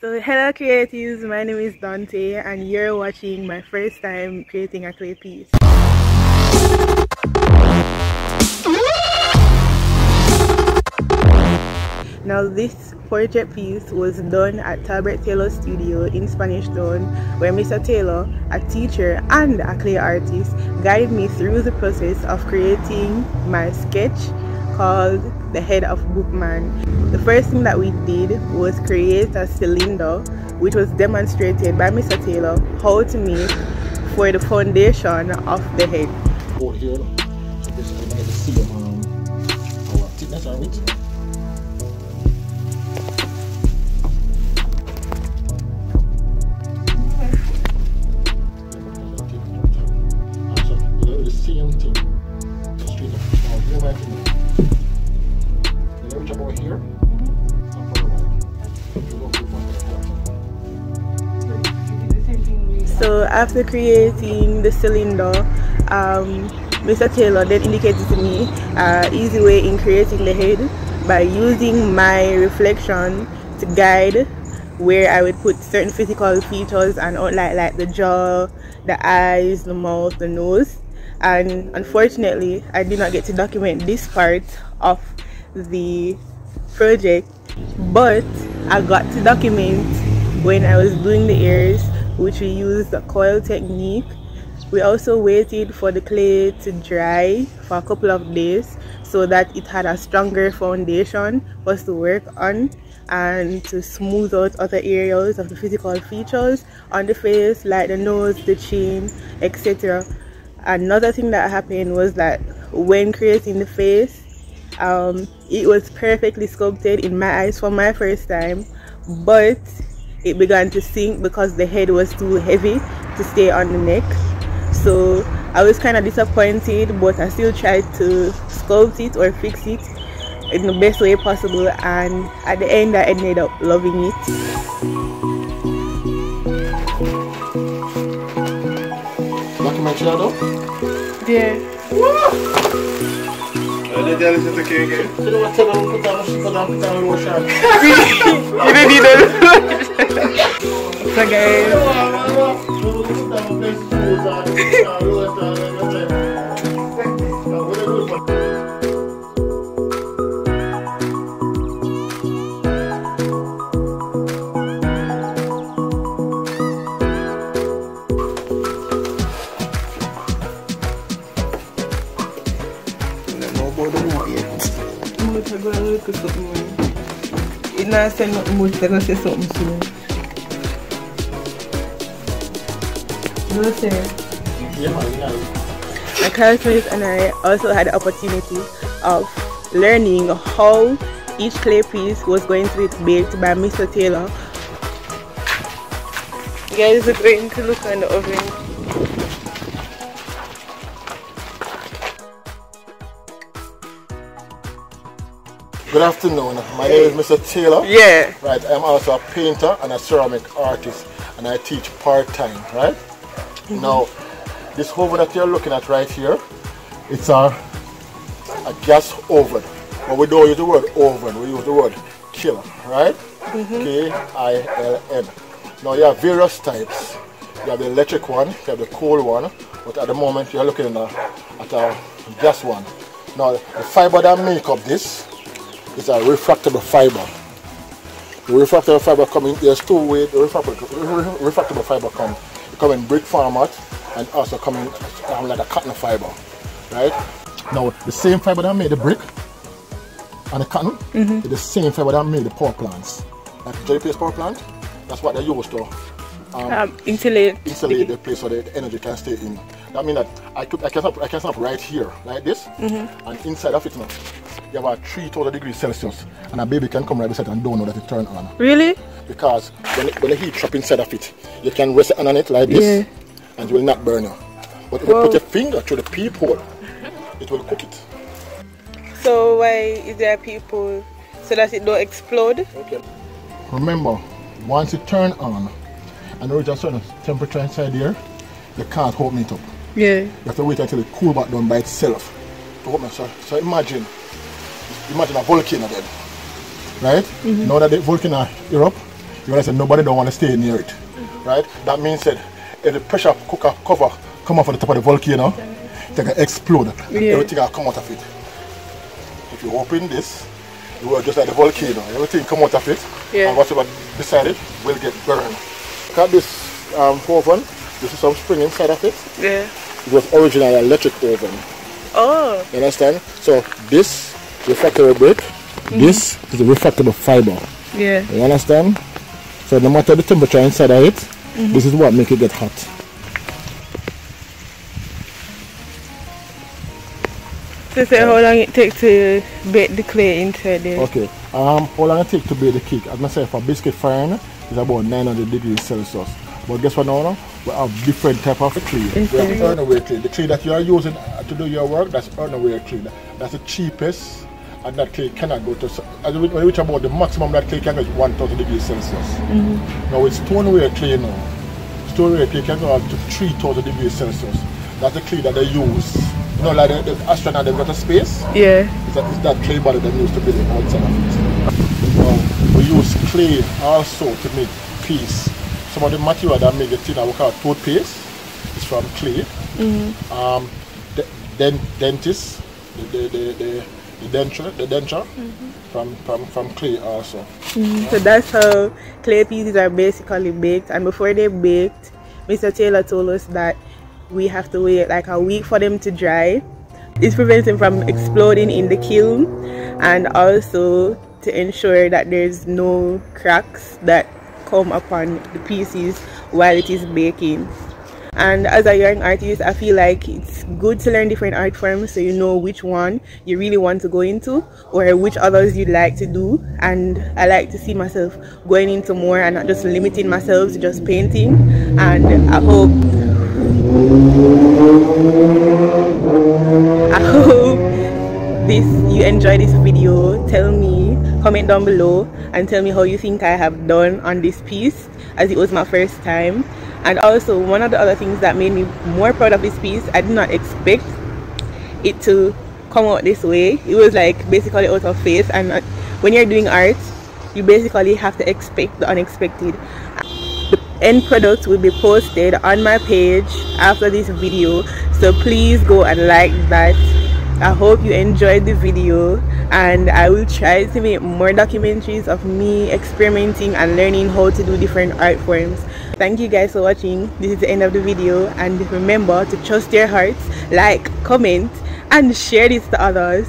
So hello creatives, my name is Dante and you're watching my first time creating a clay piece. Now this portrait piece was done at Talbert Taylor Studio in Spanish Town where Mr. Taylor, a teacher and a clay artist, guided me through the process of creating my sketch called The Head of Boukman. The first thing that we did was create a cylinder which was demonstrated by Mr. Taylor how to make for the foundation of the head. here, so this is the um, our thickness it. After creating the cylinder, um, Mr. Taylor then indicated to me an easy way in creating the head by using my reflection to guide where I would put certain physical features and outline like the jaw, the eyes, the mouth, the nose. And unfortunately, I did not get to document this part of the project, but I got to document when I was doing the ears which we used the coil technique. We also waited for the clay to dry for a couple of days so that it had a stronger foundation for us to work on and to smooth out other areas of the physical features on the face like the nose the chin etc another thing that happened was that when creating the face um, it was perfectly sculpted in my eyes for my first time but it began to sink because the head was too heavy to stay on the neck. So I was kind of disappointed but I still tried to sculpt it or fix it in the best way possible and at the end I ended up loving it. Yeah. Ada dia ada Sebagai Mulut agora, eu tô com muito. E na cena, mulut agora, vocês são muçulmanos. Something soon. No say. My classmates and I also had the opportunity of learning how each clay piece was going to be baked by Mr. Taylor. You guys are going to look on the oven. Good afternoon. My name is Mr. Taylor. Yeah. Right. I'm also a painter and a ceramic artist, and I teach part time. Right. -hmm. Now, this oven that you're looking at right here, it's a a gas oven, but we don't use the word oven. We use the word kiln, Right. Mm -hmm. K I L N. Now you have various types. You have the electric one, you have the coal one, but at the moment you're looking at a, at a gas one. Now the fiber that make up this is a refractable fiber. The refractable fiber coming, there's two ways the refractable, refractable fiber come. It come in brick format and also coming um, like a cotton fiber, right? Now the same fiber that made the brick and the cotton mm -hmm. is the same fiber that made the power plants. Like Jelly Place power plant, that's what they use to um, um, insulate, insulate the place so the energy can stay in. That means that I could I can snap I can snap right here like this, mm -hmm. and inside of it now you have a 3000 degrees Celsius and a baby can come right beside and don't know that it turned on. Really? Because when, when the heat trap inside of it, you can rest it on it like this yeah. and it will not burn you. But if Whoa. you put your finger through the peephole, it will cook it. So why is there people so that it don't explode? Okay. Remember, once it turn on and reach a certain temperature inside here, you can't open it up. Yeah. You have to wait until it cool back down by itself to open it. So, so imagine imagine a volcano then, right? Mm -hmm. Now that the volcano erupt, You understand? Nobody don't want to stay near it, right? That means that if the pressure cooker cover come off on the top of the volcano, it can explode. Yeah. Everything will come out of it. If you open this, you will just like the volcano. Everything come out of it, Yeah. and whatever beside it will get burned. Look at this um, oven. This is some spring inside of it. Yeah. It was originally an electric oven. Oh. You understand? So this refractory brick, this is a refractory fiber. Yeah. You understand? So no matter the temperature inside of it, this is what make it get hot. So say how long it take to bake the clay inside there? Okay. Um, how long it take to bake the cake? As I say, for biscuit firing, it's about 900 degrees Celsius. But guess what now? We have different type of clay. We have clay. The clay that you are using to do your work, that's earthenware clay. That's the cheapest, and that clay cannot go to. s- As we when we reach about the maximum that clay can go is 1000 degrees Celsius. Now it's stoneware clay now. Stoneware clay can go up to 3000 degrees Celsius. That's the clay that they use. You know, like the, the astronaut they've got a space. Yeah. It's that, it's that clay body that used to build it outside of it. Now, we use clay also to make paste. Some of the material that make the thing that we call toothpaste is from clay. Um, the, den, dentist, the, the, the, the, the denture, the denture mm-hmm. from, from, from clay also. Mm-hmm. So that's how clay pieces are basically baked. And before they're baked, Mr. Taylor told us that we have to wait like a week for them to dry. This prevents them from exploding in the kiln and also to ensure that there's no cracks that come upon the pieces while it is baking. And as a young artist, I feel like it's good to learn different art forms so you know which one you really want to go into or which others you'd like to do. And I like to see myself going into more and not just limiting myself to just painting. And I hope I hope this you enjoy this video. Tell me, comment down below and tell me how you think I have done on this piece as it was my first time. And also one of the other things that made me more proud of this piece, I did not expect it to come out this way. It was like basically out of faith and uh, when you're doing art, you basically have to expect the unexpected. The end product will be posted on my page after this video. So please go and like that. I hope you enjoyed the video. And i will try to make more documentaries of me experimenting and learning how to do different art forms thank you guys for watching. This is the end of the video and remember to trust your hearts like comment and share this to others